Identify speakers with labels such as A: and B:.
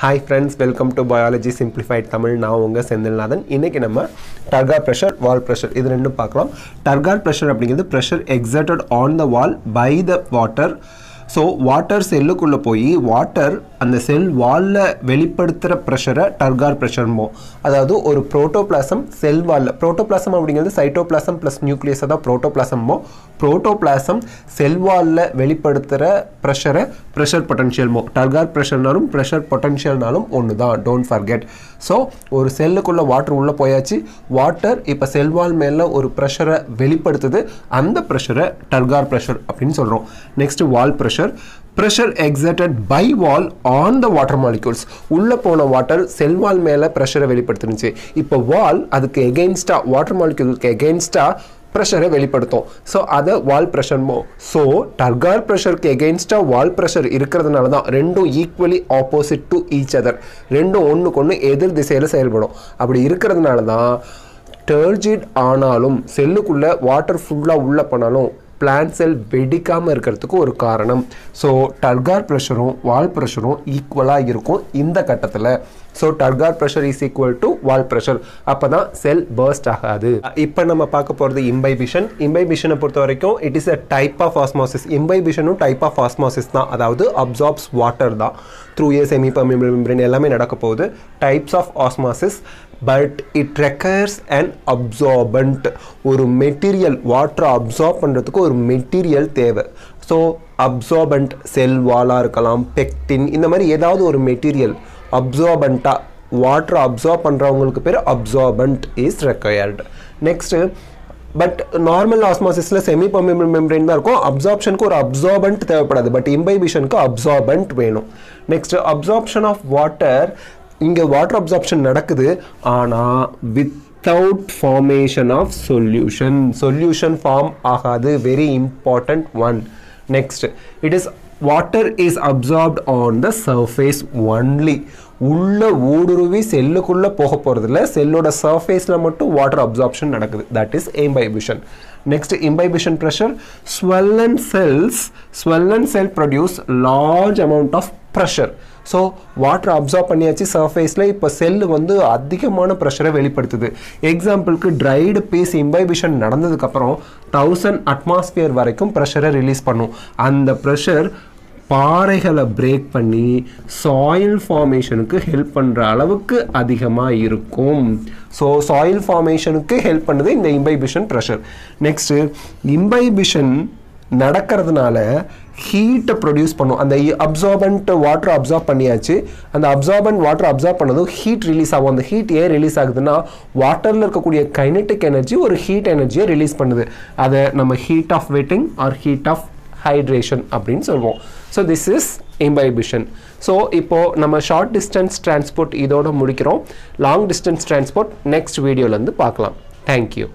A: Hi friends welcome to biology simplified Tamil நான் உங்கள் செந்தில்நாதன். இன்றைக்கி நம்ம டர்கார் ப்ரெஷர் வால் ப்ரெஷர் இது ரெண்டும் பார்க்கலாம். டர்கார் ப்ரெஷர் அப்படிங்கிறது pressure exerted on the wall by the water so water செல்லுக்குள்ளே போய் வாட்டர் அந்த செல் வாலில் வெளிப்படுத்துகிற ப்ரெஷரை டர்கார் ப்ரெஷர்மோ அதாவது ஒரு புரோட்டோபிளாசம் செல் வாலில் புரோட்டோபிளாசம் அப்படிங்கிறது சைட்டோபிளாசம் ப்ளஸ் நியூக்ளியஸை தான் புரோட்டோபிளாசமோ புரோட்டோபிளாசம் செல் வாலில் வெளிப்படுத்துகிற ப்ரெஷரை ப்ரெஷர் பொட்டன்ஷியல்மோ டர்கார் ப்ரெஷர்னாலும் ப்ரெஷர் பொட்டன்ஷியல்னாலும் ஒன்று தான் டோன்ட் ஃபர்கெட் ஸோ ஒரு செல்லுக்குள்ளே வாட்டர் உள்ளே போயாச்சு. வாட்டர் இப்போ செல் வால் மேலே ஒரு ப்ரெஷரை வெளிப்படுத்துது. அந்த ப்ரெஷரை டர்கார் ப்ரெஷர் அப்படின்னு சொல்கிறோம் next wall pressure pressure exerted by wall on the water molecules உள்ளே போன வாட்டர் செல் வால் மேலே ப்ரெஷரை வெளிப்படுத்துனுச்சு. இப்போ வால் அதுக்கு எகெயின்ஸ்டாக வாட்டர் மாலிகூலுக்கு எகெயின்ஸ்டாக ப்ரெஷரை வெளிப்படுத்தும். ஸோ அதை வால் ப்ரெஷர்மோ ஸோ டர்கார் ப்ரெஷருக்கு எகெயின்ஸ்டாக வால் ப்ரெஷர் இருக்கிறதுனால தான் ரெண்டும் equally opposite to each other ரெண்டும் ஒன்றுக்கு ஒன்று எதிர் திசையில் செயல்படும். அப்படி இருக்கிறதுனால தான் டர்ஜிட் ஆனாலும் செல்லுக்குள்ளே வாட்டர் ஃபுல்லாக உள்ளே போனாலும் பிளான் செல் வெடிக்காமல் இருக்கிறதுக்கு ஒரு காரணம். ஸோ டர்கார் ப்ரெஷரும் வால் ப்ரெஷரும் ஈக்குவலாக இருக்கும். இந்த கட்டத்தில் so turgor pressure is equal to wall pressure அப்போ தான் செல் பர்ஸ்ட் ஆகாது. இப்போ நம்ம பார்க்க போகிறது இம்பைபிஷன் இம்பைபிஷனை பொறுத்த வரைக்கும் it is a type of osmosis இம்பைபிஷனும் type of osmosis தான். அதாவது அப்சார்ப்ஸ் வாட்டர் தான். த்ரூ ஏ செமி மெம்பரேன் எல்லாமே நடக்க போகுது. Types of osmosis but it requires and absorbent ஒரு மெட்டீரியல் வாட்டரை அப்சார்ப் பண்ணுறதுக்கு ஒரு மெட்டீரியல் தேவை. ஸோ அப்சார்பண்ட் செல் வாலாக இருக்கலாம் பெக்டின் இந்த மாதிரி ஏதாவது ஒரு மெட்டீரியல் அப்சார்பண்ட்டாக வாட்டரை அப்சார்ப் பண்ணுறவங்களுக்கு பேர் absorbent is required next but normal ஆஸ்மாசிஸில் semi permeable membrane தான் இருக்கும். அப்சார்ப்ஷனுக்கு ஒரு அப்சார்பண்ட் தேவைப்படாது. பட் இம்பைபிஷனுக்கு அப்சார்பண்ட் வேணும். நெக்ஸ்ட் அப்சார்ப்ஷன் ஆஃப் வாட்டர் இங்கே வாட்டர் அப்சார்ப்ஷன் நடக்குது. ஆனால் without formation of solution solution form ஆகாது. Very important one next it is water is absorbed on the surface only உள்ள ஊடுருவி செல்லுக்குள்ளே போக போகிறதில்ல செல்லோட சர்ஃபேஸில் மட்டும் வாட்டர் அப்சார்ப்ஷன் நடக்குது. That is imbibition next imbibition pressure swollen cells swollen cell produce large amount of pressure so water absorb பண்ணியாச்சு சர்ஃபேஸில் இப்போ செல்லு வந்து அதிகமான ப்ரெஷரை வெளிப்படுத்துது. எக்ஸாம்பிளுக்கு ட்ரைடு பீஸ் இம்பைபிஷன் நடந்ததுக்கப்புறம் தௌசண்ட் அட்மாஸ்பியர் வரைக்கும் ப்ரெஷரை ரிலீஸ் பண்ணும். அந்த ப்ரெஷர் பாறைகளை பிரேக் பண்ணி சாயில் ஃபார்மேஷனுக்கு ஹெல்ப் பண்ணுற அளவுக்கு அதிகமாக இருக்கும். ஸோ சாயில் ஃபார்மேஷனுக்கு ஹெல்ப் பண்ணுது இந்த இம்பைபிஷன் ப்ரெஷர் நெக்ஸ்ட்டு இம்பைபிஷன் நடக்கிறதுனால ஹீட்டை ப்ரொடியூஸ் பண்ணும். அந்த அப்சார்பண்ட் வாட்டர் அப்சார்ப் பண்ணியாச்சு. அந்த அப்சார்பண்ட் வாட்டர் அப்சார்ப் பண்ணதும் ஹீட் ரிலீஸ் ஆகும். அந்த ஹீட் ஏன் ரிலீஸ் ஆகுதுன்னா வாட்டரில் இருக்கக்கூடிய கைனட்டிக் எனர்ஜி ஒரு ஹீட் எனர்ஜியை ரிலீஸ் பண்ணுது. அதை நம்ம heat of wetting or heat of hydration அப்படின்னு சொல்லுவோம் so this is imbibition so இப்போது நம்ம ஷார்ட் டிஸ்டன்ஸ் டிரான்ஸ்போர்ட் இதோடு முடிக்கிறோம். லாங் டிஸ்டன்ஸ் டிரான்ஸ்போர்ட் நெக்ஸ்ட் வீடியோலேருந்து பார்க்கலாம். Thank you